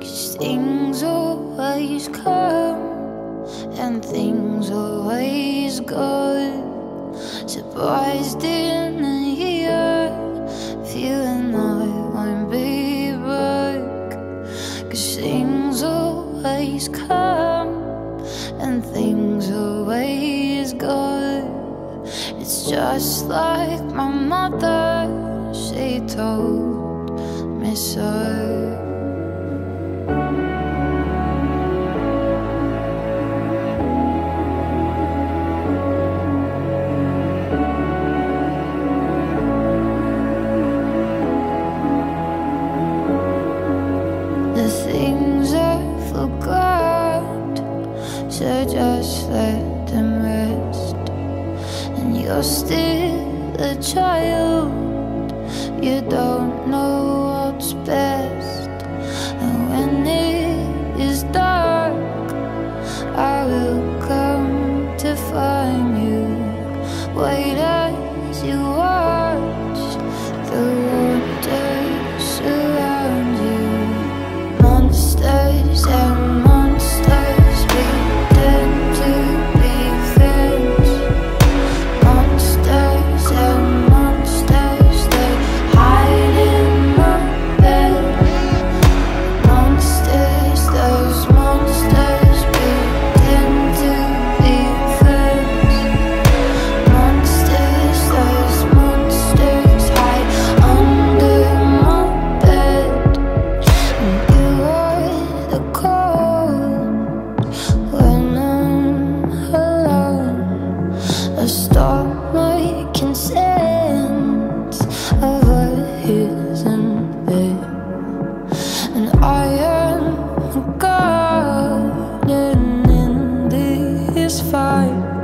Cause things always come and things always go. Surprised in a year, feeling I won't be back. Cause things always come and things always go. It's just like my mother, she told me so. You're still a child. You don't know what's best. And when it is dark, I will come to find you. Wait as you are. fight.